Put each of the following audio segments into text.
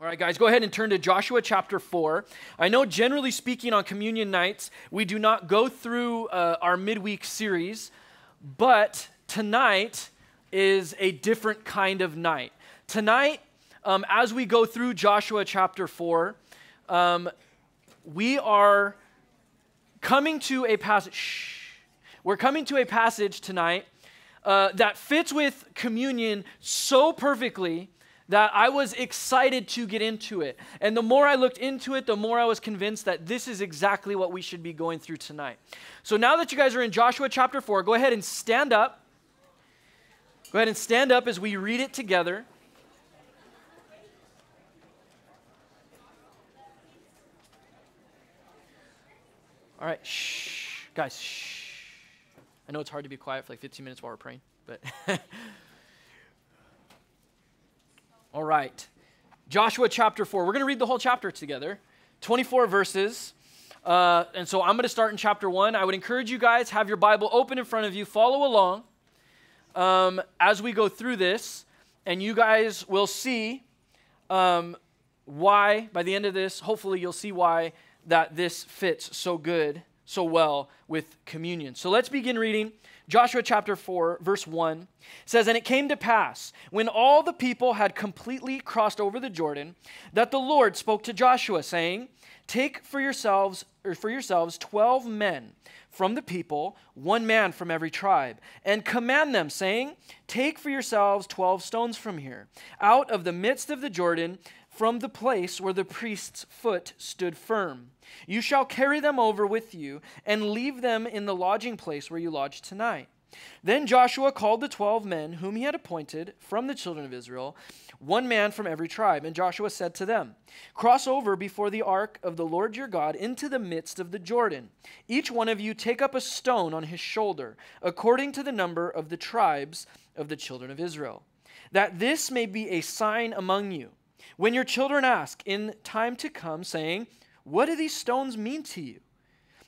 All right, guys, go ahead and turn to Joshua chapter 4. I know, generally speaking, on communion nights, we do not go through uh, our midweek series, but tonight is a different kind of night. Tonight, um, as we go through Joshua chapter 4, um, we are coming to a passage. We're coming to a passage tonight uh, that fits with communion so perfectly that I was excited to get into it. And the more I looked into it, the more I was convinced that this is exactly what we should be going through tonight. So now that you guys are in Joshua chapter 4, go ahead and stand up. Go ahead and stand up as we read it together. All right, shh. Guys, shh. I know it's hard to be quiet for like 15 minutes while we're praying, but. All right. Joshua chapter 4. We're going to read the whole chapter together. 24 verses. Uh, and so I'm going to start in chapter 1. I would encourage you guys, have your Bible open in front of you, follow along um, as we go through this, and you guys will see um, why, by the end of this, hopefully you'll see why that this fits so good, so well with communion. So let's begin reading Joshua chapter 4, verse 1 says, And it came to pass, when all the people had completely crossed over the Jordan, that the Lord spoke to Joshua, saying, Take for yourselves, or for yourselves twelve men from the people, one man from every tribe, and command them, saying, Take for yourselves twelve stones from here, out of the midst of the Jordan, from the place where the priest's foot stood firm. You shall carry them over with you and leave them in the lodging place where you lodge tonight. Then Joshua called the twelve men whom he had appointed from the children of Israel, one man from every tribe. And Joshua said to them, Cross over before the ark of the Lord your God into the midst of the Jordan. Each one of you take up a stone on his shoulder, according to the number of the tribes of the children of Israel, that this may be a sign among you. When your children ask in time to come, saying, what do these stones mean to you?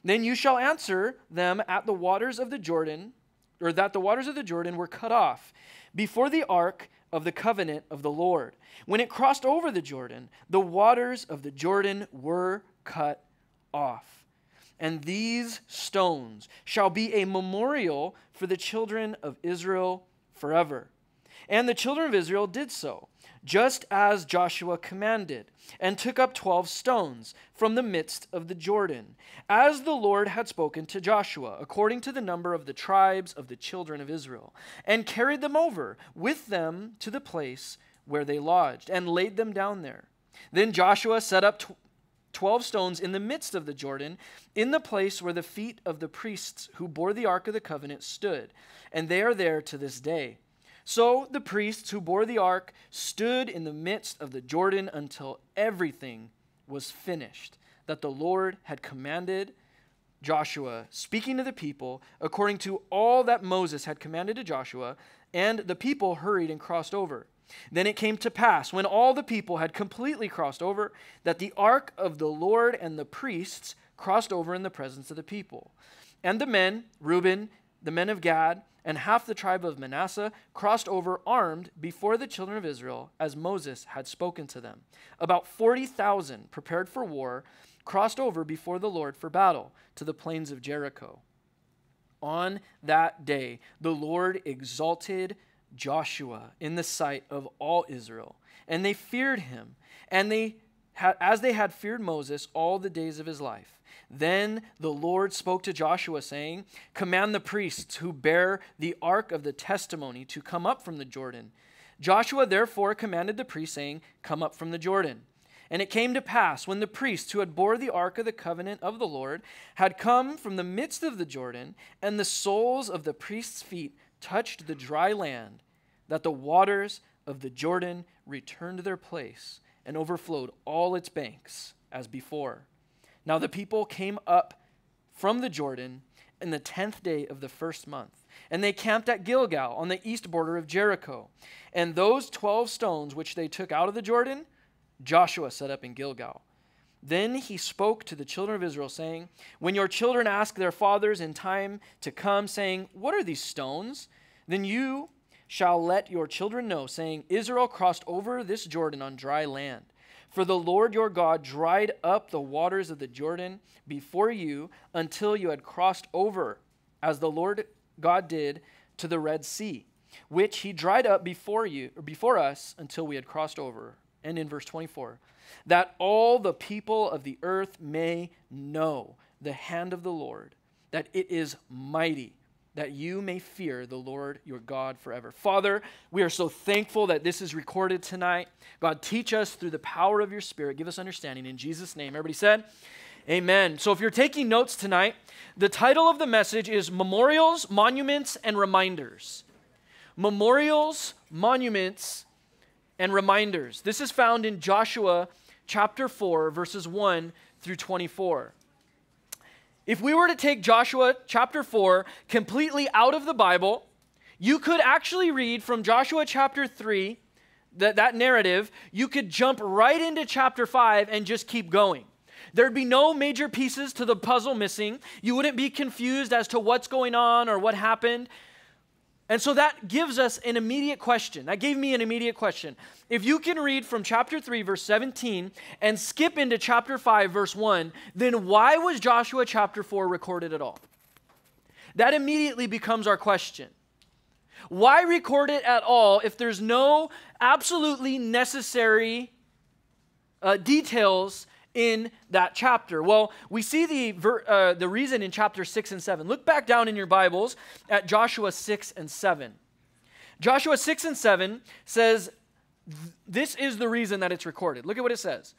Then you shall answer them at the waters of the Jordan, or that the waters of the Jordan were cut off before the ark of the covenant of the Lord. When it crossed over the Jordan, the waters of the Jordan were cut off. And these stones shall be a memorial for the children of Israel forever. And the children of Israel did so just as Joshua commanded, and took up twelve stones from the midst of the Jordan, as the Lord had spoken to Joshua, according to the number of the tribes of the children of Israel, and carried them over with them to the place where they lodged, and laid them down there. Then Joshua set up tw- twelve stones in the midst of the Jordan, in the place where the feet of the priests who bore the ark of the covenant stood, and they are there to this day. So the priests who bore the ark stood in the midst of the Jordan until everything was finished that the Lord had commanded Joshua, speaking to the people according to all that Moses had commanded to Joshua, and the people hurried and crossed over. Then it came to pass, when all the people had completely crossed over, that the ark of the Lord and the priests crossed over in the presence of the people. And the men, Reuben, the men of Gad, and half the tribe of Manasseh crossed over armed before the children of Israel, as Moses had spoken to them. About 40,000 prepared for war crossed over before the Lord for battle to the plains of Jericho. On that day, the Lord exalted Joshua in the sight of all Israel, and they feared him, and they had, as they had feared Moses all the days of his life. Then the Lord spoke to Joshua, saying, Command the priests who bear the ark of the testimony to come up from the Jordan. Joshua therefore commanded the priests, saying, Come up from the Jordan. And it came to pass, when the priests who had bore the ark of the covenant of the Lord had come from the midst of the Jordan, and the soles of the priests' feet touched the dry land, that the waters of the Jordan returned to their place and overflowed all its banks as before. Now the people came up from the Jordan in the tenth day of the first month, and they camped at Gilgal on the east border of Jericho. And those twelve stones which they took out of the Jordan, Joshua set up in Gilgal. Then he spoke to the children of Israel, saying, When your children ask their fathers in time to come, saying, What are these stones? Then you shall let your children know, saying, Israel crossed over this Jordan on dry land. For the Lord your God dried up the waters of the Jordan before you until you had crossed over, as the Lord God did to the Red Sea, which he dried up before you or before us until we had crossed over. And in verse 24, that all the people of the earth may know the hand of the Lord, that it is mighty that you may fear the Lord your God forever. Father, we are so thankful that this is recorded tonight. God, teach us through the power of your Spirit. Give us understanding. In Jesus' name, everybody said, Amen. So if you're taking notes tonight, the title of the message is Memorials, Monuments, and Reminders. Memorials, Monuments, and Reminders. This is found in Joshua chapter 4, verses 1 through 24. If we were to take Joshua chapter 4 completely out of the Bible, you could actually read from Joshua chapter 3, that, that narrative, you could jump right into chapter 5 and just keep going. There'd be no major pieces to the puzzle missing. You wouldn't be confused as to what's going on or what happened. And so that gives us an immediate question. That gave me an immediate question. If you can read from chapter 3, verse 17, and skip into chapter 5, verse 1, then why was Joshua chapter 4 recorded at all? That immediately becomes our question. Why record it at all if there's no absolutely necessary uh, details in that chapter? Well, we see the, ver, uh, the reason in chapter 6 and 7. Look back down in your Bibles at Joshua 6 and 7. Joshua 6 and 7 says, This is the reason that it's recorded. Look at what it says.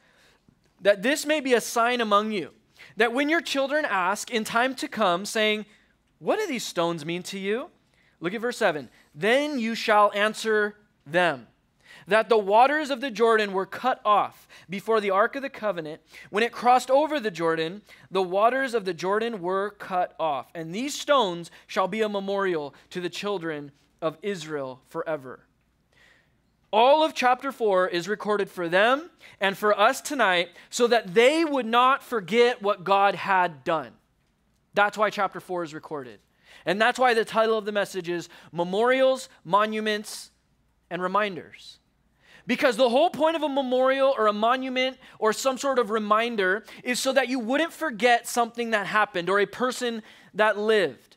That this may be a sign among you, that when your children ask in time to come, saying, What do these stones mean to you? Look at verse 7. Then you shall answer them that the waters of the Jordan were cut off before the Ark of the Covenant. When it crossed over the Jordan, the waters of the Jordan were cut off. And these stones shall be a memorial to the children of Israel forever. All of chapter 4 is recorded for them and for us tonight so that they would not forget what God had done. That's why chapter 4 is recorded. And that's why the title of the message is Memorials, Monuments, and Reminders. Because the whole point of a memorial or a monument or some sort of reminder is so that you wouldn't forget something that happened or a person that lived.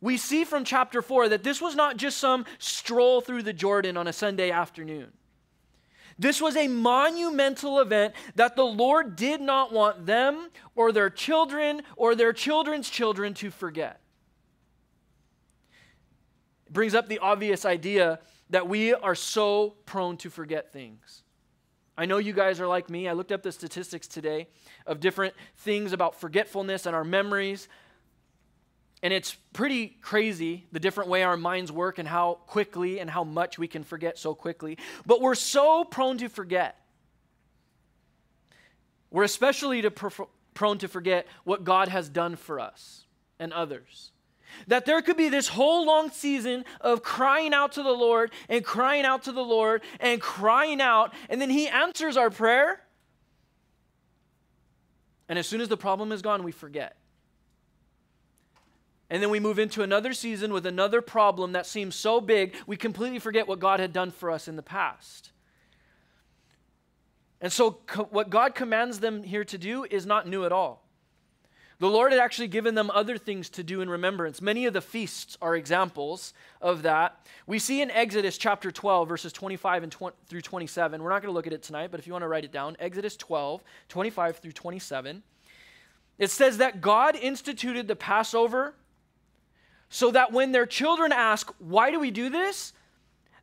We see from chapter 4 that this was not just some stroll through the Jordan on a Sunday afternoon. This was a monumental event that the Lord did not want them or their children or their children's children to forget. It brings up the obvious idea that we are so prone to forget things. I know you guys are like me. I looked up the statistics today of different things about forgetfulness and our memories. And it's pretty crazy the different way our minds work and how quickly and how much we can forget so quickly. But we're so prone to forget. We're especially to prone to forget what God has done for us and others. That there could be this whole long season of crying out to the Lord and crying out to the Lord and crying out, and then He answers our prayer. And as soon as the problem is gone, we forget. And then we move into another season with another problem that seems so big, we completely forget what God had done for us in the past. And so, co- what God commands them here to do is not new at all. The Lord had actually given them other things to do in remembrance. Many of the feasts are examples of that. We see in Exodus chapter 12, verses 25 and 20, through 27. We're not going to look at it tonight, but if you want to write it down, Exodus 12, 25 through 27. It says that God instituted the Passover so that when their children ask, Why do we do this?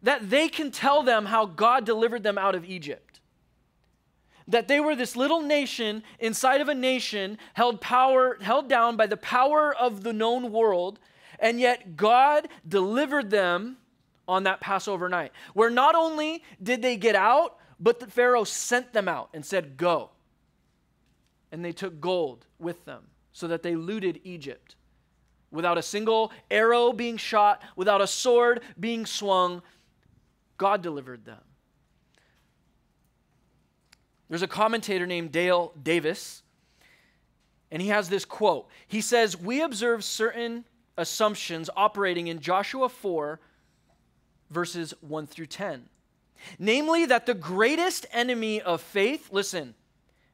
that they can tell them how God delivered them out of Egypt that they were this little nation inside of a nation held power held down by the power of the known world and yet God delivered them on that Passover night where not only did they get out but the Pharaoh sent them out and said go. And they took gold with them so that they looted Egypt without a single arrow being shot without a sword being swung. God delivered them there's a commentator named Dale Davis, and he has this quote. He says, We observe certain assumptions operating in Joshua 4, verses 1 through 10. Namely, that the greatest enemy of faith, listen,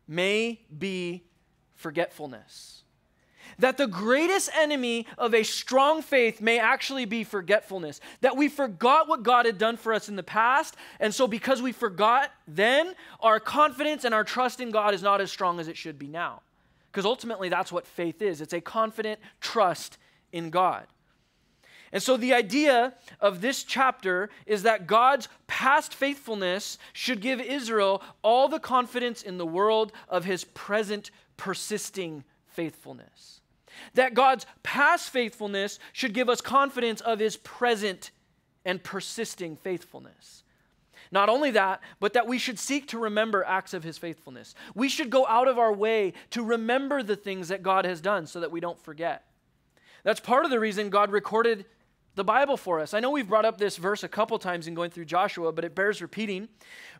may be forgetfulness. That the greatest enemy of a strong faith may actually be forgetfulness. That we forgot what God had done for us in the past. And so, because we forgot then, our confidence and our trust in God is not as strong as it should be now. Because ultimately, that's what faith is it's a confident trust in God. And so, the idea of this chapter is that God's past faithfulness should give Israel all the confidence in the world of his present persisting faithfulness. That God's past faithfulness should give us confidence of his present and persisting faithfulness. Not only that, but that we should seek to remember acts of his faithfulness. We should go out of our way to remember the things that God has done so that we don't forget. That's part of the reason God recorded the Bible for us. I know we've brought up this verse a couple times in going through Joshua, but it bears repeating.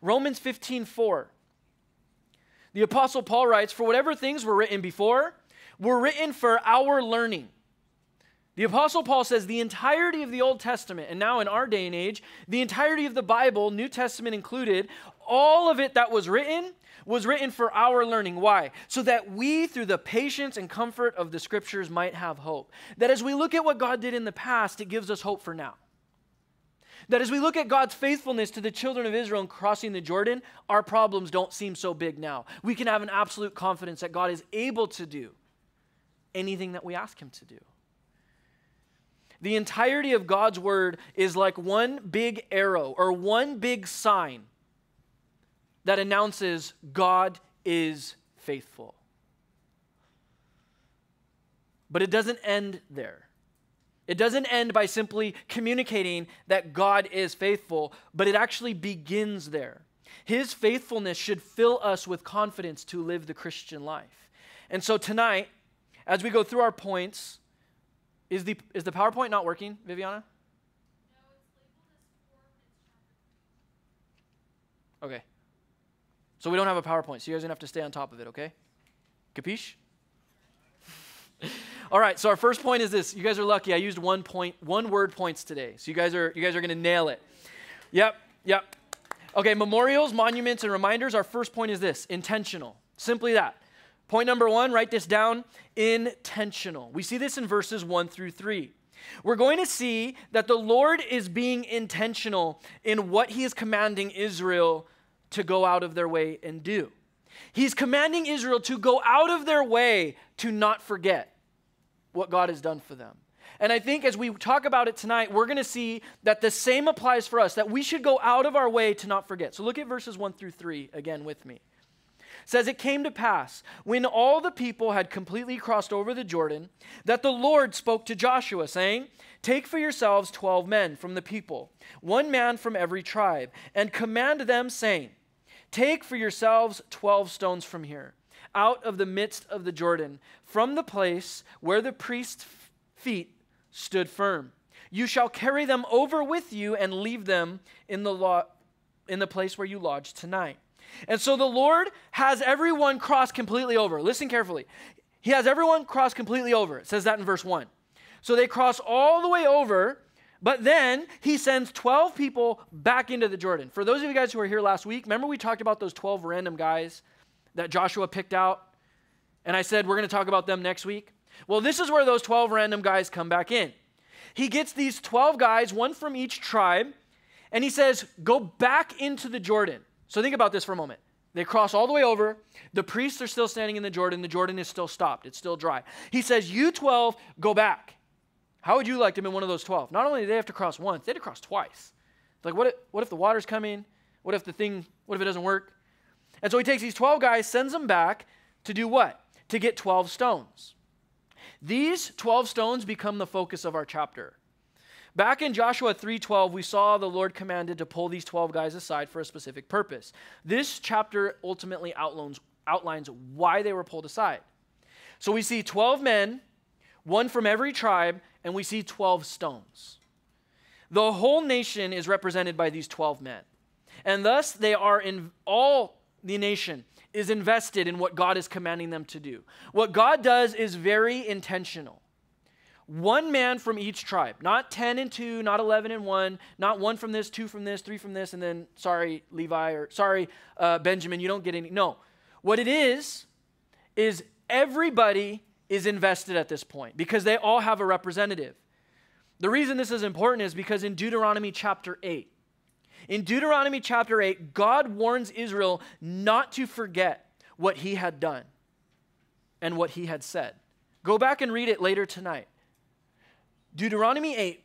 Romans 15 4. The Apostle Paul writes, For whatever things were written before were written for our learning. The Apostle Paul says the entirety of the Old Testament, and now in our day and age, the entirety of the Bible, New Testament included, all of it that was written was written for our learning. Why? So that we, through the patience and comfort of the scriptures, might have hope. That as we look at what God did in the past, it gives us hope for now. That as we look at God's faithfulness to the children of Israel in crossing the Jordan, our problems don't seem so big now. We can have an absolute confidence that God is able to do anything that we ask Him to do. The entirety of God's word is like one big arrow or one big sign that announces God is faithful. But it doesn't end there. It doesn't end by simply communicating that God is faithful, but it actually begins there. His faithfulness should fill us with confidence to live the Christian life. And so tonight, as we go through our points, is the, is the PowerPoint not working, Viviana? Okay. So we don't have a PowerPoint, so you guys are gonna have to stay on top of it, okay? Capiche? All right, so our first point is this. You guys are lucky. I used one point, one word points today. So you guys are you guys are gonna nail it. Yep, yep. Okay, memorials, monuments, and reminders. Our first point is this intentional. Simply that. Point number one, write this down intentional. We see this in verses one through three. We're going to see that the Lord is being intentional in what he is commanding Israel to go out of their way and do. He's commanding Israel to go out of their way to not forget what God has done for them. And I think as we talk about it tonight, we're going to see that the same applies for us, that we should go out of our way to not forget. So look at verses 1 through 3 again with me. Says, It came to pass, when all the people had completely crossed over the Jordan, that the Lord spoke to Joshua, saying, Take for yourselves twelve men from the people, one man from every tribe, and command them, saying, Take for yourselves 12 stones from here, out of the midst of the Jordan, from the place where the priest's feet stood firm. You shall carry them over with you and leave them in the, lo- in the place where you lodge tonight. And so the Lord has everyone cross completely over. Listen carefully. He has everyone cross completely over. It says that in verse 1. So they cross all the way over but then he sends 12 people back into the Jordan. For those of you guys who were here last week, remember we talked about those 12 random guys that Joshua picked out? And I said we're going to talk about them next week. Well, this is where those 12 random guys come back in. He gets these 12 guys, one from each tribe, and he says, Go back into the Jordan. So think about this for a moment. They cross all the way over. The priests are still standing in the Jordan. The Jordan is still stopped, it's still dry. He says, You 12, go back. How would you like to be one of those 12? Not only did they have to cross once, they had to cross twice. It's Like, what if, what if the water's coming? What if the thing, what if it doesn't work? And so he takes these 12 guys, sends them back to do what? To get 12 stones. These 12 stones become the focus of our chapter. Back in Joshua 3:12, we saw the Lord commanded to pull these 12 guys aside for a specific purpose. This chapter ultimately outlines, outlines why they were pulled aside. So we see 12 men, one from every tribe, and we see 12 stones. The whole nation is represented by these 12 men. And thus, they are in all the nation is invested in what God is commanding them to do. What God does is very intentional. One man from each tribe, not 10 and 2, not 11 and 1, not one from this, two from this, three from this, and then sorry, Levi, or sorry, uh, Benjamin, you don't get any. No. What it is, is everybody is invested at this point because they all have a representative. The reason this is important is because in Deuteronomy chapter 8, in Deuteronomy chapter 8, God warns Israel not to forget what he had done and what he had said. Go back and read it later tonight. Deuteronomy 8,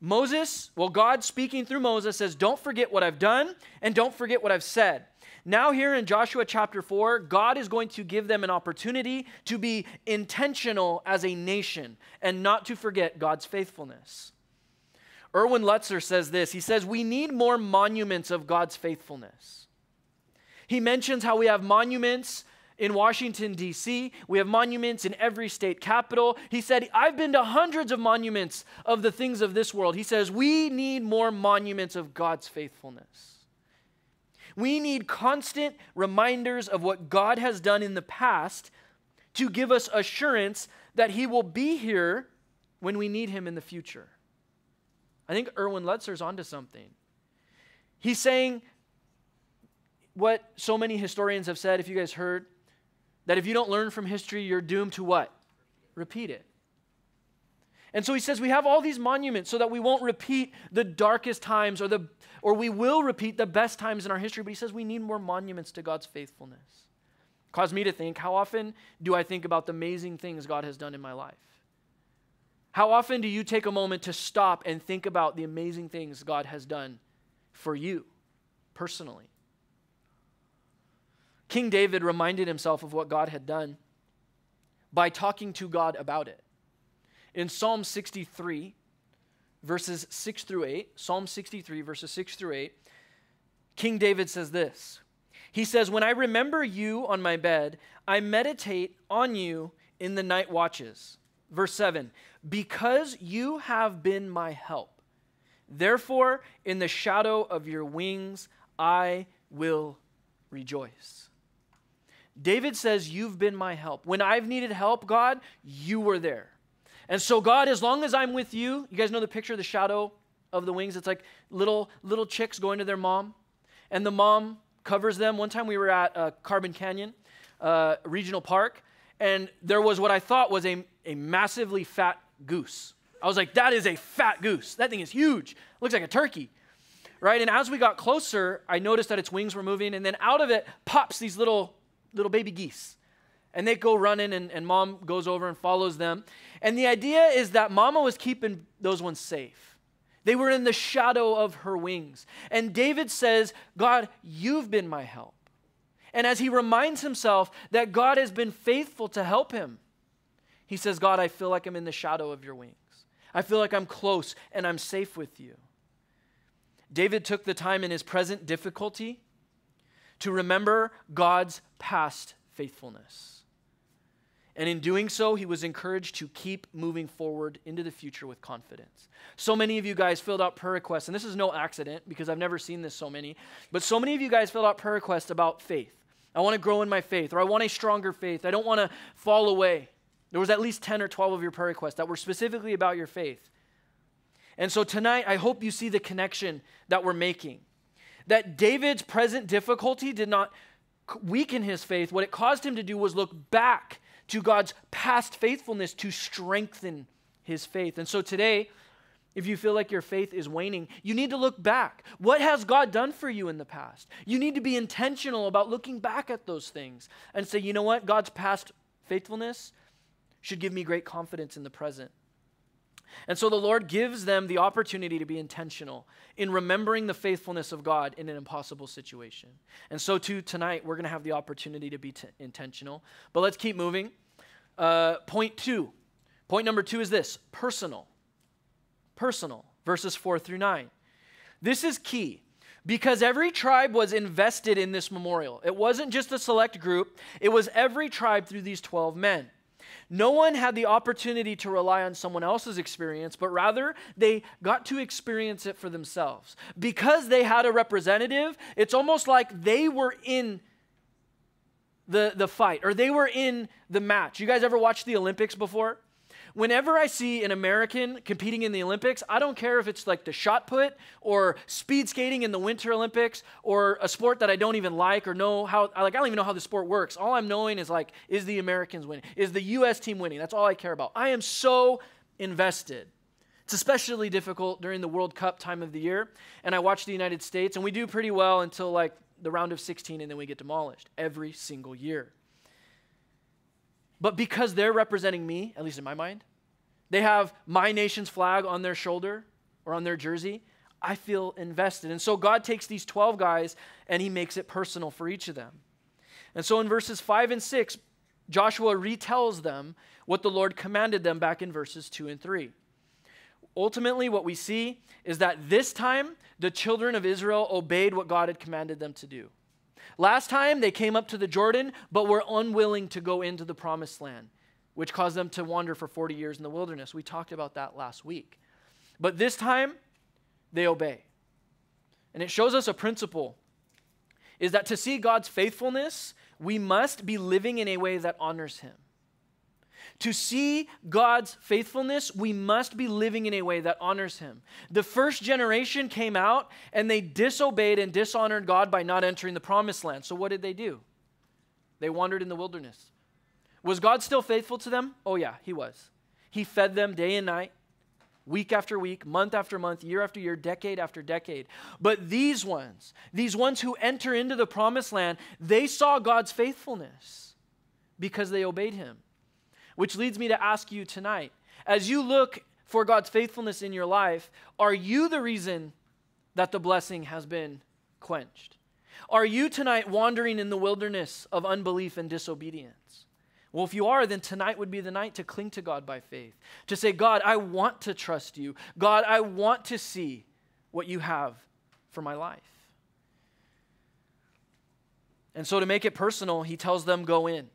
Moses, well, God speaking through Moses says, Don't forget what I've done and don't forget what I've said. Now, here in Joshua chapter 4, God is going to give them an opportunity to be intentional as a nation and not to forget God's faithfulness. Erwin Lutzer says this He says, We need more monuments of God's faithfulness. He mentions how we have monuments in Washington, D.C., we have monuments in every state capital. He said, I've been to hundreds of monuments of the things of this world. He says, We need more monuments of God's faithfulness. We need constant reminders of what God has done in the past to give us assurance that He will be here when we need Him in the future. I think Erwin Lutzer's onto something. He's saying what so many historians have said, if you guys heard, that if you don't learn from history, you're doomed to what? Repeat it. And so he says we have all these monuments so that we won't repeat the darkest times or the or we will repeat the best times in our history, but he says we need more monuments to God's faithfulness. Caused me to think, how often do I think about the amazing things God has done in my life? How often do you take a moment to stop and think about the amazing things God has done for you personally? King David reminded himself of what God had done by talking to God about it. In Psalm 63, verses 6 through 8, Psalm 63, verses 6 through 8, King David says this. He says, When I remember you on my bed, I meditate on you in the night watches. Verse 7 Because you have been my help, therefore in the shadow of your wings I will rejoice. David says, You've been my help. When I've needed help, God, you were there. And so, God, as long as I'm with you, you guys know the picture, of the shadow of the wings? It's like little, little chicks going to their mom, and the mom covers them. One time we were at uh, Carbon Canyon uh, Regional Park, and there was what I thought was a, a massively fat goose. I was like, that is a fat goose. That thing is huge. Looks like a turkey. Right? And as we got closer, I noticed that its wings were moving, and then out of it pops these little little baby geese. And they go running, and, and mom goes over and follows them. And the idea is that mama was keeping those ones safe. They were in the shadow of her wings. And David says, God, you've been my help. And as he reminds himself that God has been faithful to help him, he says, God, I feel like I'm in the shadow of your wings. I feel like I'm close and I'm safe with you. David took the time in his present difficulty to remember God's past faithfulness. And in doing so, he was encouraged to keep moving forward into the future with confidence. So many of you guys filled out prayer requests, and this is no accident because I've never seen this so many, but so many of you guys filled out prayer requests about faith. I want to grow in my faith, or I want a stronger faith. I don't want to fall away. There was at least 10 or 12 of your prayer requests that were specifically about your faith. And so tonight, I hope you see the connection that we're making that David's present difficulty did not weaken his faith. What it caused him to do was look back to God's past faithfulness to strengthen his faith. And so today, if you feel like your faith is waning, you need to look back. What has God done for you in the past? You need to be intentional about looking back at those things and say, you know what? God's past faithfulness should give me great confidence in the present. And so the Lord gives them the opportunity to be intentional in remembering the faithfulness of God in an impossible situation. And so, too, tonight, we're going to have the opportunity to be t- intentional. But let's keep moving. Uh, point two. Point number two is this personal. Personal, verses four through nine. This is key because every tribe was invested in this memorial. It wasn't just a select group, it was every tribe through these 12 men. No one had the opportunity to rely on someone else's experience, but rather they got to experience it for themselves. Because they had a representative, it's almost like they were in the, the fight or they were in the match. You guys ever watched the Olympics before? Whenever I see an American competing in the Olympics, I don't care if it's like the shot put or speed skating in the Winter Olympics or a sport that I don't even like or know how like I don't even know how the sport works. All I'm knowing is like is the Americans winning? Is the US team winning? That's all I care about. I am so invested. It's especially difficult during the World Cup time of the year. And I watch the United States and we do pretty well until like the round of 16 and then we get demolished every single year. But because they're representing me, at least in my mind, they have my nation's flag on their shoulder or on their jersey, I feel invested. And so God takes these 12 guys and he makes it personal for each of them. And so in verses 5 and 6, Joshua retells them what the Lord commanded them back in verses 2 and 3. Ultimately, what we see is that this time the children of Israel obeyed what God had commanded them to do. Last time they came up to the Jordan, but were unwilling to go into the promised land, which caused them to wander for 40 years in the wilderness. We talked about that last week. But this time, they obey. And it shows us a principle is that to see God's faithfulness, we must be living in a way that honors him. To see God's faithfulness, we must be living in a way that honors Him. The first generation came out and they disobeyed and dishonored God by not entering the promised land. So, what did they do? They wandered in the wilderness. Was God still faithful to them? Oh, yeah, He was. He fed them day and night, week after week, month after month, year after year, decade after decade. But these ones, these ones who enter into the promised land, they saw God's faithfulness because they obeyed Him. Which leads me to ask you tonight as you look for God's faithfulness in your life, are you the reason that the blessing has been quenched? Are you tonight wandering in the wilderness of unbelief and disobedience? Well, if you are, then tonight would be the night to cling to God by faith, to say, God, I want to trust you. God, I want to see what you have for my life. And so, to make it personal, he tells them, Go in.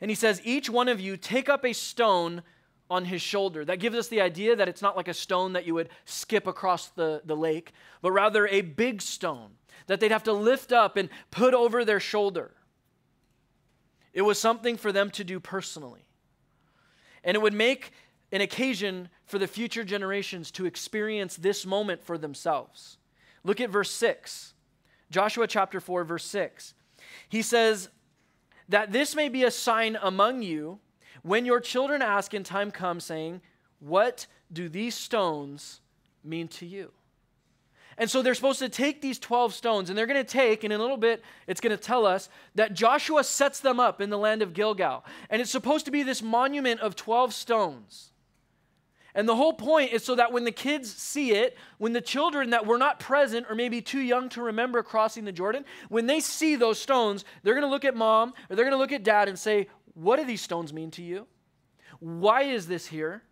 And he says, Each one of you take up a stone on his shoulder. That gives us the idea that it's not like a stone that you would skip across the, the lake, but rather a big stone that they'd have to lift up and put over their shoulder. It was something for them to do personally. And it would make an occasion for the future generations to experience this moment for themselves. Look at verse 6. Joshua chapter 4, verse 6. He says, that this may be a sign among you when your children ask in time comes, saying, What do these stones mean to you? And so they're supposed to take these 12 stones, and they're going to take, and in a little bit, it's going to tell us that Joshua sets them up in the land of Gilgal. And it's supposed to be this monument of 12 stones. And the whole point is so that when the kids see it, when the children that were not present or maybe too young to remember crossing the Jordan, when they see those stones, they're going to look at mom or they're going to look at dad and say, What do these stones mean to you? Why is this here?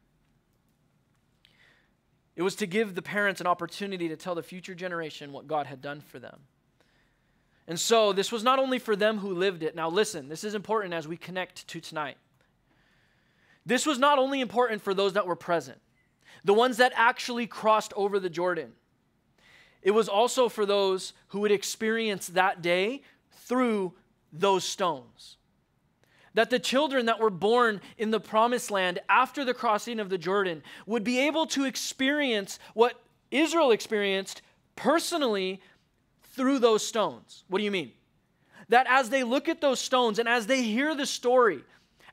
It was to give the parents an opportunity to tell the future generation what God had done for them. And so this was not only for them who lived it. Now, listen, this is important as we connect to tonight. This was not only important for those that were present, the ones that actually crossed over the Jordan. It was also for those who would experience that day through those stones. That the children that were born in the promised land after the crossing of the Jordan would be able to experience what Israel experienced personally through those stones. What do you mean? That as they look at those stones and as they hear the story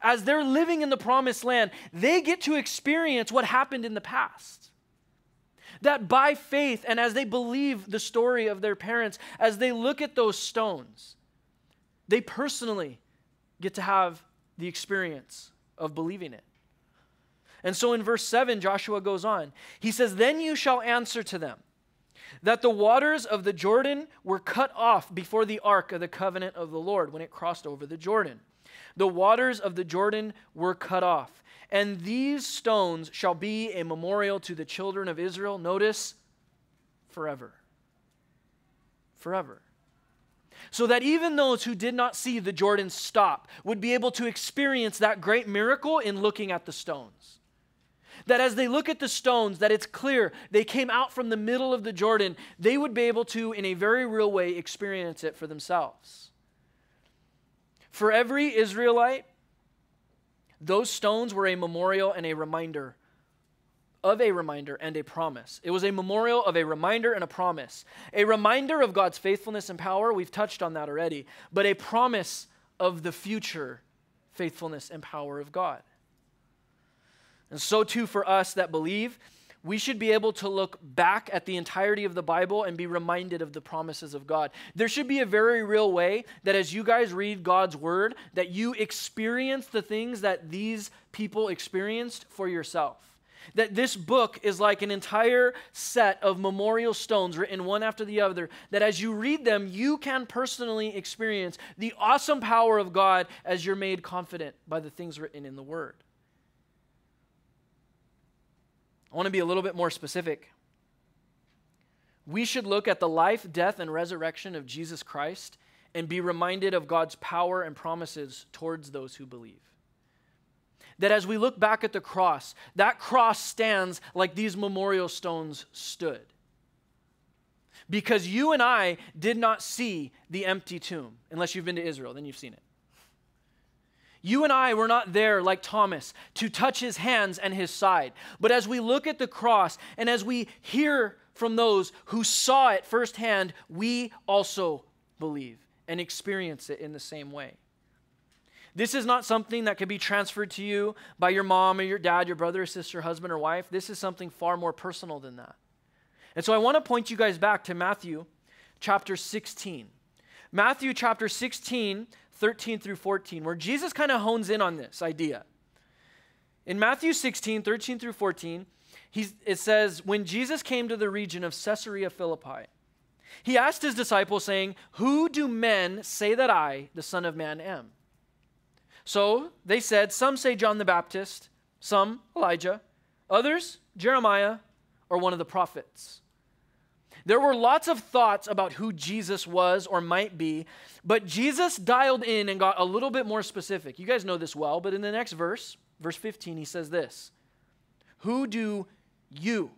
as they're living in the promised land, they get to experience what happened in the past. That by faith, and as they believe the story of their parents, as they look at those stones, they personally get to have the experience of believing it. And so in verse 7, Joshua goes on. He says, Then you shall answer to them that the waters of the Jordan were cut off before the ark of the covenant of the Lord when it crossed over the Jordan. The waters of the Jordan were cut off. And these stones shall be a memorial to the children of Israel. Notice, forever. Forever. So that even those who did not see the Jordan stop would be able to experience that great miracle in looking at the stones. That as they look at the stones, that it's clear they came out from the middle of the Jordan, they would be able to, in a very real way, experience it for themselves. For every Israelite, those stones were a memorial and a reminder of a reminder and a promise. It was a memorial of a reminder and a promise. A reminder of God's faithfulness and power, we've touched on that already, but a promise of the future faithfulness and power of God. And so, too, for us that believe, we should be able to look back at the entirety of the Bible and be reminded of the promises of God. There should be a very real way that as you guys read God's word, that you experience the things that these people experienced for yourself. That this book is like an entire set of memorial stones written one after the other, that as you read them, you can personally experience the awesome power of God as you're made confident by the things written in the Word. I want to be a little bit more specific. We should look at the life, death, and resurrection of Jesus Christ and be reminded of God's power and promises towards those who believe. That as we look back at the cross, that cross stands like these memorial stones stood. Because you and I did not see the empty tomb, unless you've been to Israel, then you've seen it. You and I were not there like Thomas to touch his hands and his side. But as we look at the cross and as we hear from those who saw it firsthand, we also believe and experience it in the same way. This is not something that can be transferred to you by your mom or your dad, your brother or sister, husband or wife. This is something far more personal than that. And so I want to point you guys back to Matthew chapter 16. Matthew chapter 16, 13 through 14, where Jesus kind of hones in on this idea. In Matthew 16, 13 through 14, it says, When Jesus came to the region of Caesarea Philippi, he asked his disciples, saying, Who do men say that I, the Son of Man, am? So they said, Some say John the Baptist, some Elijah, others Jeremiah, or one of the prophets. There were lots of thoughts about who Jesus was or might be, but Jesus dialed in and got a little bit more specific. You guys know this well, but in the next verse, verse 15, he says this Who do you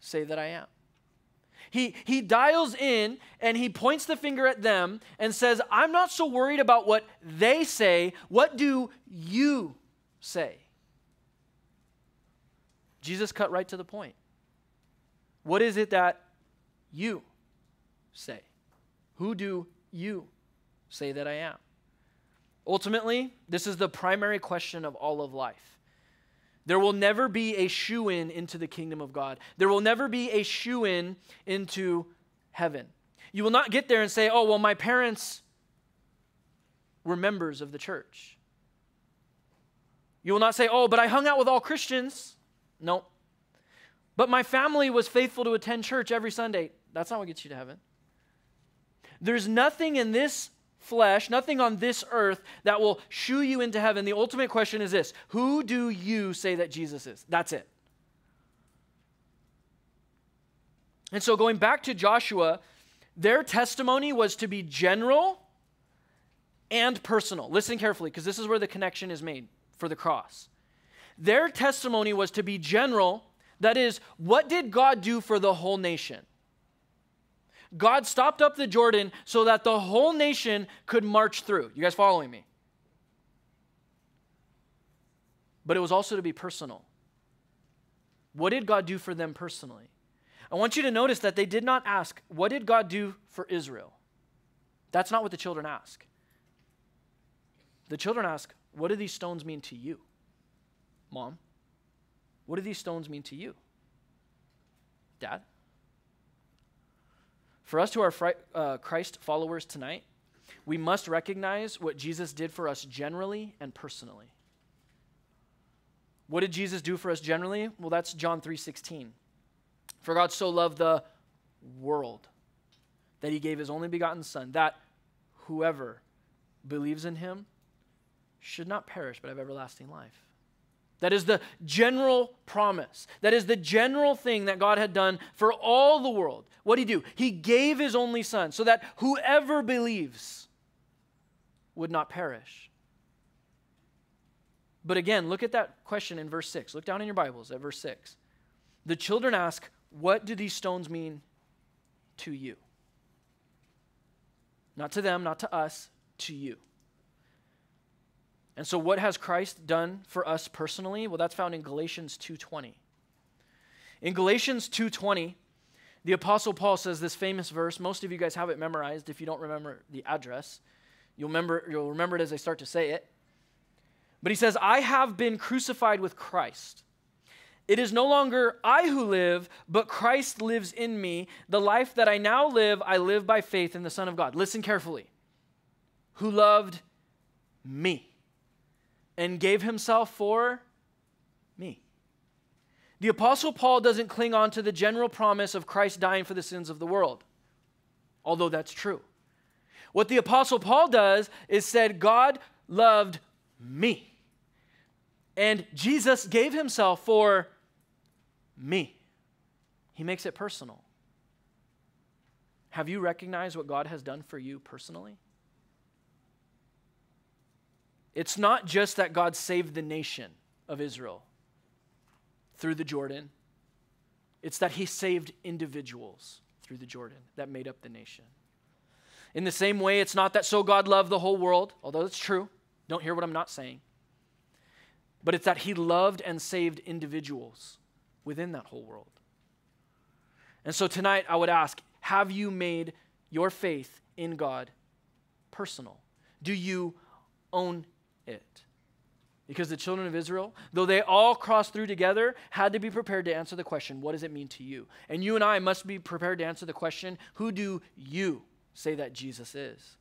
say that I am? He, he dials in and he points the finger at them and says, I'm not so worried about what they say. What do you say? Jesus cut right to the point. What is it that you say? Who do you say that I am? Ultimately, this is the primary question of all of life. There will never be a shoe in into the kingdom of God. There will never be a shoe in into heaven. You will not get there and say, oh, well, my parents were members of the church. You will not say, oh, but I hung out with all Christians. No. But my family was faithful to attend church every Sunday. That's not what gets you to heaven. There's nothing in this flesh, nothing on this earth that will shoo you into heaven. The ultimate question is this Who do you say that Jesus is? That's it. And so, going back to Joshua, their testimony was to be general and personal. Listen carefully, because this is where the connection is made for the cross. Their testimony was to be general, that is, what did God do for the whole nation? God stopped up the Jordan so that the whole nation could march through. You guys following me? But it was also to be personal. What did God do for them personally? I want you to notice that they did not ask, What did God do for Israel? That's not what the children ask. The children ask, What do these stones mean to you? Mom, what do these stones mean to you? Dad? For us who are uh, Christ followers tonight, we must recognize what Jesus did for us generally and personally. What did Jesus do for us generally? Well, that's John 3:16. For God so loved the world that he gave his only begotten son that whoever believes in him should not perish but have everlasting life. That is the general promise. That is the general thing that God had done for all the world. What did he do? He gave his only son so that whoever believes would not perish. But again, look at that question in verse 6. Look down in your Bibles at verse 6. The children ask, What do these stones mean to you? Not to them, not to us, to you. And so what has Christ done for us personally? Well, that's found in Galatians 2:20. In Galatians 2:20, the apostle Paul says this famous verse. Most of you guys have it memorized if you don't remember the address. You'll remember you'll remember it as I start to say it. But he says, "I have been crucified with Christ. It is no longer I who live, but Christ lives in me. The life that I now live, I live by faith in the Son of God." Listen carefully. Who loved me and gave himself for me. The Apostle Paul doesn't cling on to the general promise of Christ dying for the sins of the world, although that's true. What the Apostle Paul does is said, God loved me. And Jesus gave himself for me. He makes it personal. Have you recognized what God has done for you personally? It's not just that God saved the nation of Israel through the Jordan, it's that he saved individuals through the Jordan that made up the nation. In the same way, it's not that so God loved the whole world, although it's true. Don't hear what I'm not saying. But it's that he loved and saved individuals within that whole world. And so tonight, I would ask have you made your faith in God personal? Do you own it? Because the children of Israel, though they all crossed through together, had to be prepared to answer the question, what does it mean to you? And you and I must be prepared to answer the question, who do you say that Jesus is?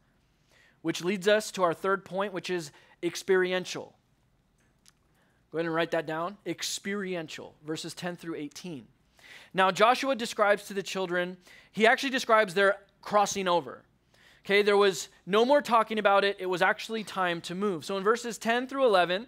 Which leads us to our third point, which is experiential. Go ahead and write that down. Experiential, verses 10 through 18. Now, Joshua describes to the children, he actually describes their crossing over. Okay, there was no more talking about it. It was actually time to move. So in verses 10 through 11,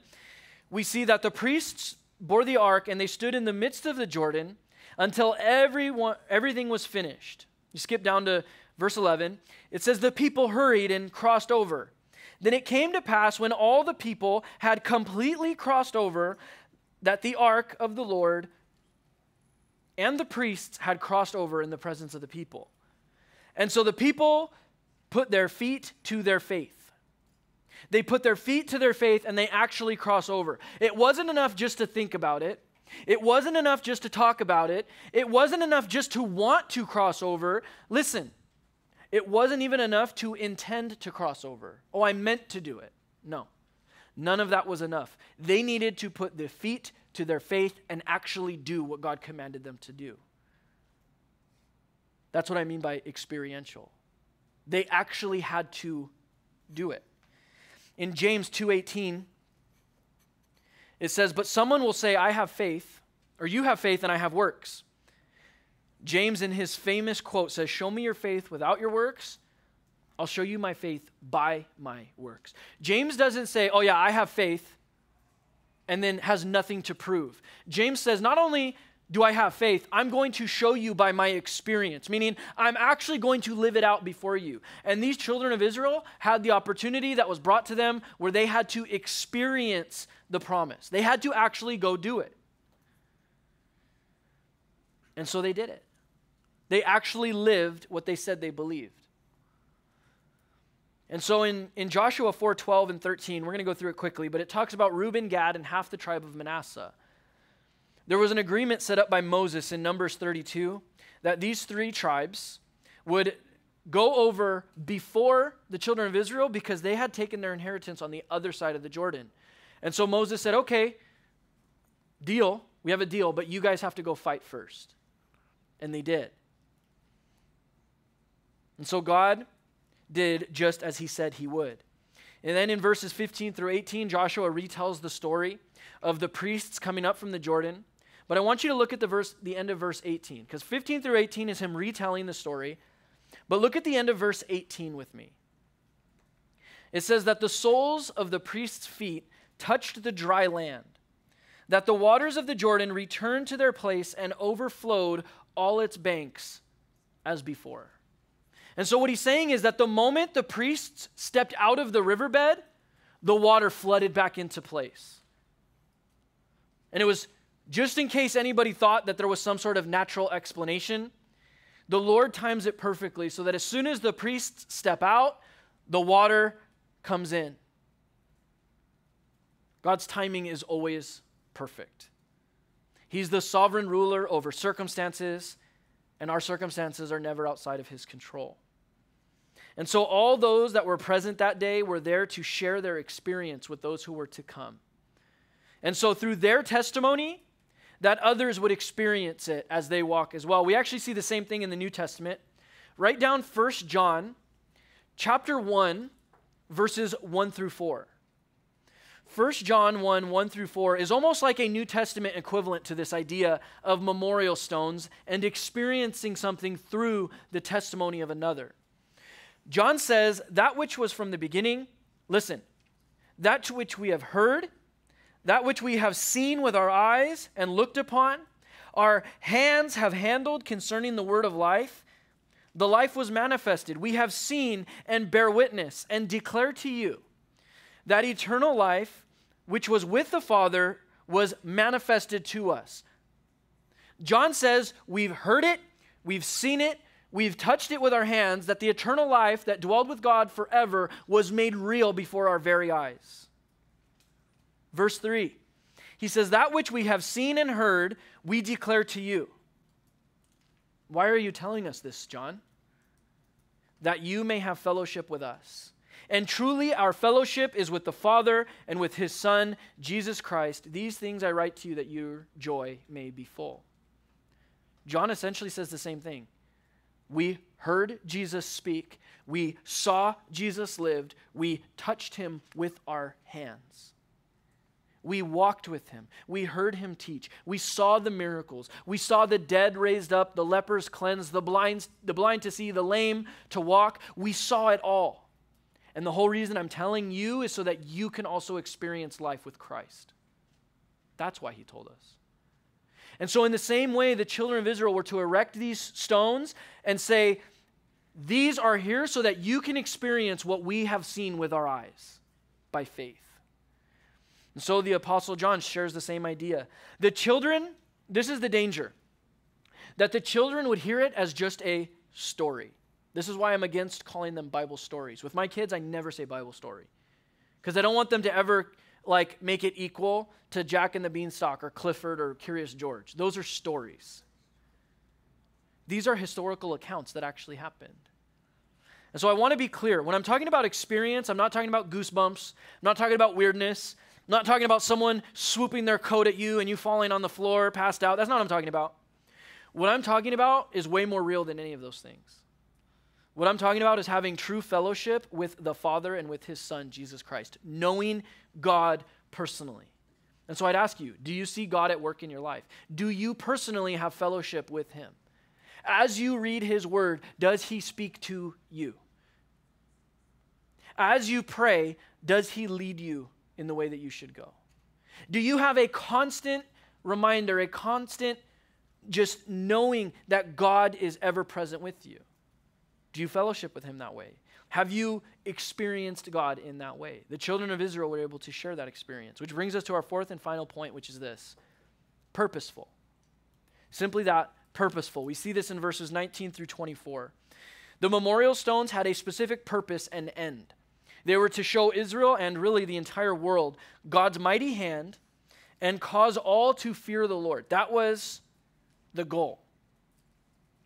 we see that the priests bore the ark and they stood in the midst of the Jordan until everyone, everything was finished. You skip down to verse 11. It says, The people hurried and crossed over. Then it came to pass when all the people had completely crossed over that the ark of the Lord and the priests had crossed over in the presence of the people. And so the people put their feet to their faith. They put their feet to their faith and they actually cross over. It wasn't enough just to think about it. It wasn't enough just to talk about it. It wasn't enough just to want to cross over. Listen, it wasn't even enough to intend to cross over. Oh, I meant to do it. No, none of that was enough. They needed to put their feet to their faith and actually do what God commanded them to do. That's what I mean by experiential. They actually had to do it. In James 2:18 it says, "But someone will say, I have faith, or you have faith and I have works." James in his famous quote says, "Show me your faith without your works, I'll show you my faith by my works." James doesn't say, "Oh yeah, I have faith," and then has nothing to prove. James says, not only do I have faith? I'm going to show you by my experience, meaning I'm actually going to live it out before you. And these children of Israel had the opportunity that was brought to them where they had to experience the promise. They had to actually go do it. And so they did it. They actually lived what they said they believed. And so in, in Joshua 4 12 and 13, we're going to go through it quickly, but it talks about Reuben, Gad, and half the tribe of Manasseh. There was an agreement set up by Moses in Numbers 32 that these three tribes would go over before the children of Israel because they had taken their inheritance on the other side of the Jordan. And so Moses said, okay, deal. We have a deal, but you guys have to go fight first. And they did. And so God did just as he said he would. And then in verses 15 through 18, Joshua retells the story of the priests coming up from the Jordan but I want you to look at the verse, the end of verse 18, because 15 through 18 is him retelling the story. But look at the end of verse 18 with me. It says that the soles of the priest's feet touched the dry land, that the waters of the Jordan returned to their place and overflowed all its banks as before. And so, what he's saying is that the moment the priests stepped out of the riverbed, the water flooded back into place. And it was just in case anybody thought that there was some sort of natural explanation, the Lord times it perfectly so that as soon as the priests step out, the water comes in. God's timing is always perfect. He's the sovereign ruler over circumstances, and our circumstances are never outside of his control. And so, all those that were present that day were there to share their experience with those who were to come. And so, through their testimony, that others would experience it as they walk as well. We actually see the same thing in the New Testament. Write down 1 John chapter 1 verses 1 through 4. 1 John 1 1 through 4 is almost like a New Testament equivalent to this idea of memorial stones and experiencing something through the testimony of another. John says, That which was from the beginning, listen, that to which we have heard, that which we have seen with our eyes and looked upon, our hands have handled concerning the word of life. The life was manifested. We have seen and bear witness and declare to you that eternal life, which was with the Father, was manifested to us. John says, We've heard it, we've seen it, we've touched it with our hands, that the eternal life that dwelled with God forever was made real before our very eyes. Verse 3, he says, That which we have seen and heard, we declare to you. Why are you telling us this, John? That you may have fellowship with us. And truly, our fellowship is with the Father and with his Son, Jesus Christ. These things I write to you that your joy may be full. John essentially says the same thing. We heard Jesus speak, we saw Jesus lived, we touched him with our hands. We walked with him. We heard him teach. We saw the miracles. We saw the dead raised up, the lepers cleansed, the blind, the blind to see, the lame to walk. We saw it all. And the whole reason I'm telling you is so that you can also experience life with Christ. That's why he told us. And so, in the same way, the children of Israel were to erect these stones and say, These are here so that you can experience what we have seen with our eyes by faith. And so the Apostle John shares the same idea. The children, this is the danger, that the children would hear it as just a story. This is why I'm against calling them Bible stories. With my kids, I never say Bible story because I don't want them to ever like make it equal to Jack and the Beanstalk or Clifford or Curious George. Those are stories. These are historical accounts that actually happened. And so I want to be clear. When I'm talking about experience, I'm not talking about goosebumps. I'm not talking about weirdness. I'm not talking about someone swooping their coat at you and you falling on the floor, passed out. That's not what I'm talking about. What I'm talking about is way more real than any of those things. What I'm talking about is having true fellowship with the Father and with His Son, Jesus Christ, knowing God personally. And so I'd ask you do you see God at work in your life? Do you personally have fellowship with Him? As you read His Word, does He speak to you? As you pray, does He lead you in the way that you should go? Do you have a constant reminder, a constant just knowing that God is ever present with you? Do you fellowship with Him that way? Have you experienced God in that way? The children of Israel were able to share that experience, which brings us to our fourth and final point, which is this purposeful. Simply that, purposeful. We see this in verses 19 through 24. The memorial stones had a specific purpose and end. They were to show Israel and really the entire world God's mighty hand and cause all to fear the Lord. That was the goal.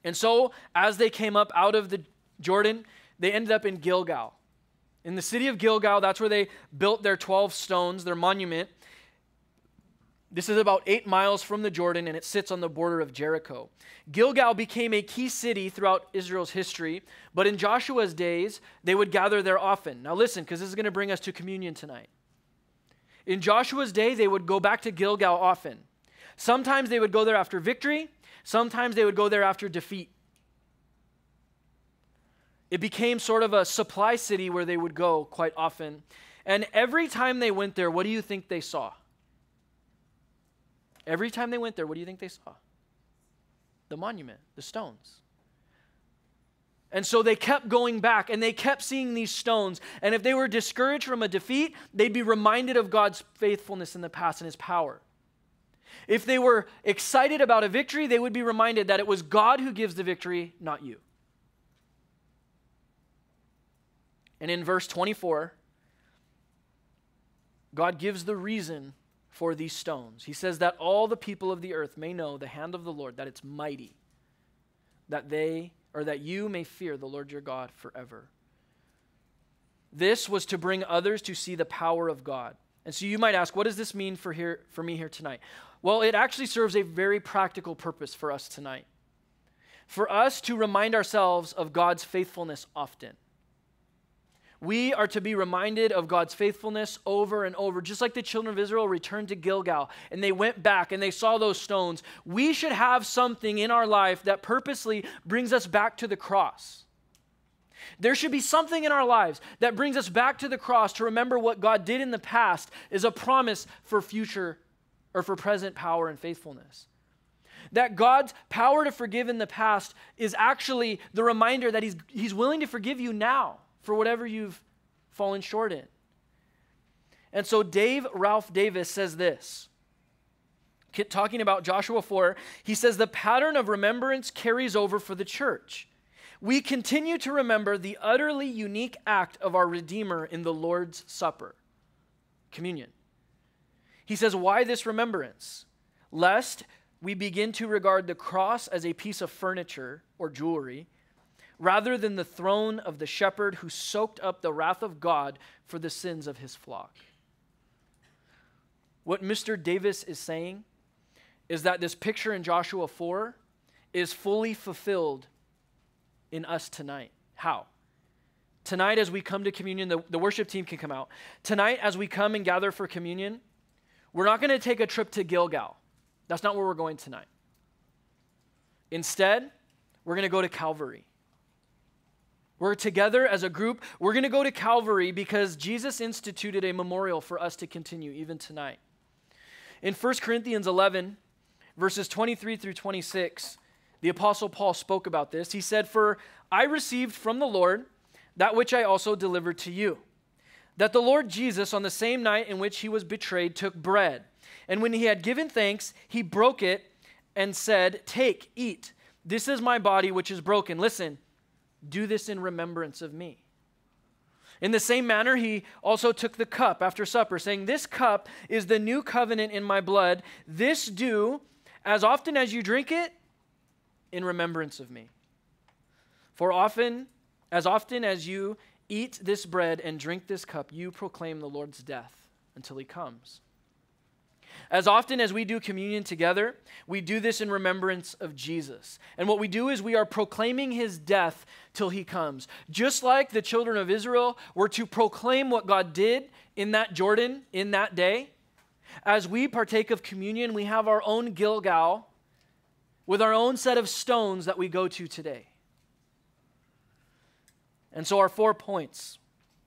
And so, as they came up out of the Jordan, they ended up in Gilgal. In the city of Gilgal, that's where they built their 12 stones, their monument. This is about eight miles from the Jordan, and it sits on the border of Jericho. Gilgal became a key city throughout Israel's history, but in Joshua's days, they would gather there often. Now, listen, because this is going to bring us to communion tonight. In Joshua's day, they would go back to Gilgal often. Sometimes they would go there after victory, sometimes they would go there after defeat. It became sort of a supply city where they would go quite often. And every time they went there, what do you think they saw? Every time they went there, what do you think they saw? The monument, the stones. And so they kept going back and they kept seeing these stones. And if they were discouraged from a defeat, they'd be reminded of God's faithfulness in the past and his power. If they were excited about a victory, they would be reminded that it was God who gives the victory, not you. And in verse 24, God gives the reason for these stones. He says that all the people of the earth may know the hand of the Lord, that it's mighty, that they or that you may fear the Lord your God forever. This was to bring others to see the power of God. And so you might ask, what does this mean for here for me here tonight? Well, it actually serves a very practical purpose for us tonight. For us to remind ourselves of God's faithfulness often. We are to be reminded of God's faithfulness over and over. Just like the children of Israel returned to Gilgal and they went back and they saw those stones, we should have something in our life that purposely brings us back to the cross. There should be something in our lives that brings us back to the cross to remember what God did in the past is a promise for future or for present power and faithfulness. That God's power to forgive in the past is actually the reminder that He's, he's willing to forgive you now for whatever you've fallen short in. And so Dale Ralph Davis says this talking about Joshua 4, he says the pattern of remembrance carries over for the church. We continue to remember the utterly unique act of our Redeemer in the Lord's Supper, communion. He says, Why this remembrance? Lest we begin to regard the cross as a piece of furniture or jewelry rather than the throne of the shepherd who soaked up the wrath of God for the sins of his flock. What Mr. Davis is saying is that this picture in Joshua 4 is fully fulfilled in us tonight. How? Tonight, as we come to communion, the, the worship team can come out. Tonight, as we come and gather for communion, we're not going to take a trip to Gilgal. That's not where we're going tonight. Instead, we're going to go to Calvary. We're together as a group. We're going to go to Calvary because Jesus instituted a memorial for us to continue even tonight. In 1 Corinthians 11, verses 23 through 26, the Apostle Paul spoke about this. He said, For I received from the Lord that which I also delivered to you. That the Lord Jesus, on the same night in which he was betrayed, took bread. And when he had given thanks, he broke it and said, Take, eat. This is my body which is broken. Listen, do this in remembrance of me. In the same manner, he also took the cup after supper, saying, This cup is the new covenant in my blood. This do as often as you drink it in remembrance of me. For often, as often as you eat this bread and drink this cup, you proclaim the Lord's death until he comes. As often as we do communion together, we do this in remembrance of Jesus. And what we do is we are proclaiming his death till he comes. Just like the children of Israel were to proclaim what God did in that Jordan in that day, as we partake of communion, we have our own Gilgal with our own set of stones that we go to today. And so, our four points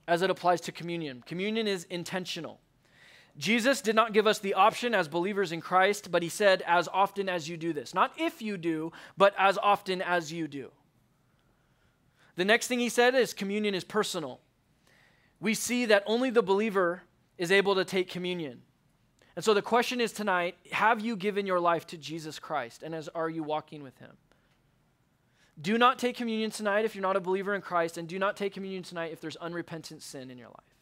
as it applies to communion communion is intentional. Jesus did not give us the option as believers in Christ, but he said, as often as you do this. Not if you do, but as often as you do. The next thing he said is communion is personal. We see that only the believer is able to take communion. And so the question is tonight have you given your life to Jesus Christ? And as are you walking with him? Do not take communion tonight if you're not a believer in Christ, and do not take communion tonight if there's unrepentant sin in your life.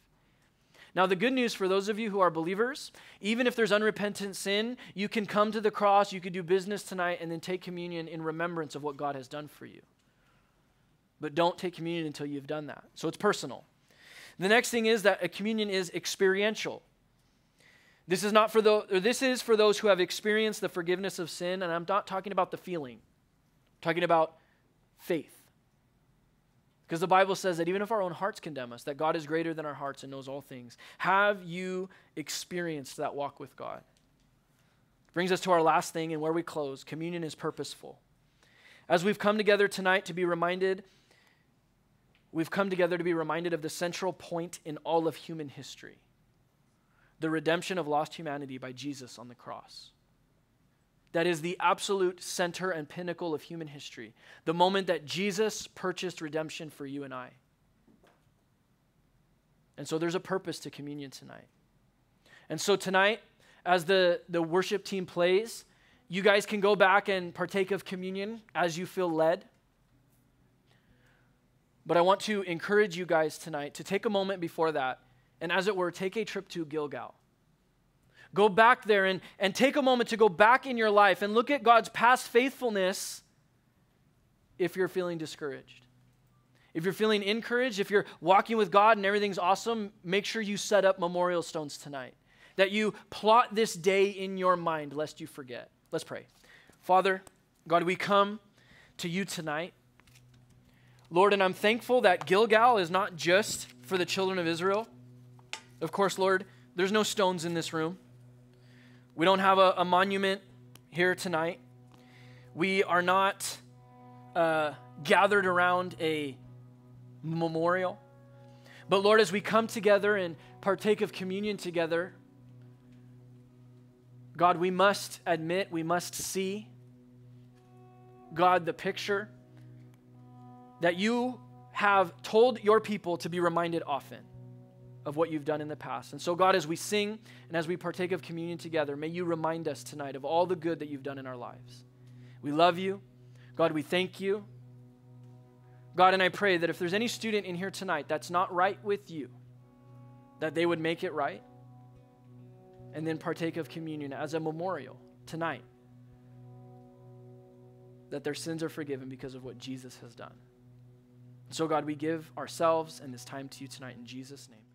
Now, the good news for those of you who are believers, even if there's unrepentant sin, you can come to the cross, you could do business tonight, and then take communion in remembrance of what God has done for you. But don't take communion until you've done that. So it's personal. The next thing is that a communion is experiential. This is not for those, this is for those who have experienced the forgiveness of sin, and I'm not talking about the feeling. I'm talking about faith. Because the Bible says that even if our own hearts condemn us, that God is greater than our hearts and knows all things. Have you experienced that walk with God? Brings us to our last thing and where we close. Communion is purposeful. As we've come together tonight to be reminded, we've come together to be reminded of the central point in all of human history the redemption of lost humanity by Jesus on the cross. That is the absolute center and pinnacle of human history. The moment that Jesus purchased redemption for you and I. And so there's a purpose to communion tonight. And so tonight, as the, the worship team plays, you guys can go back and partake of communion as you feel led. But I want to encourage you guys tonight to take a moment before that and, as it were, take a trip to Gilgal. Go back there and, and take a moment to go back in your life and look at God's past faithfulness if you're feeling discouraged. If you're feeling encouraged, if you're walking with God and everything's awesome, make sure you set up memorial stones tonight. That you plot this day in your mind lest you forget. Let's pray. Father, God, we come to you tonight. Lord, and I'm thankful that Gilgal is not just for the children of Israel. Of course, Lord, there's no stones in this room. We don't have a, a monument here tonight. We are not uh, gathered around a memorial. But Lord, as we come together and partake of communion together, God, we must admit, we must see, God, the picture that you have told your people to be reminded often of what you've done in the past. And so, God, as we sing and as we partake of communion together, may you remind us tonight of all the good that you've done in our lives. We love you. God, we thank you. God, and I pray that if there's any student in here tonight that's not right with you, that they would make it right and then partake of communion as a memorial tonight. That their sins are forgiven because of what Jesus has done. So, God, we give ourselves and this time to you tonight in Jesus' name.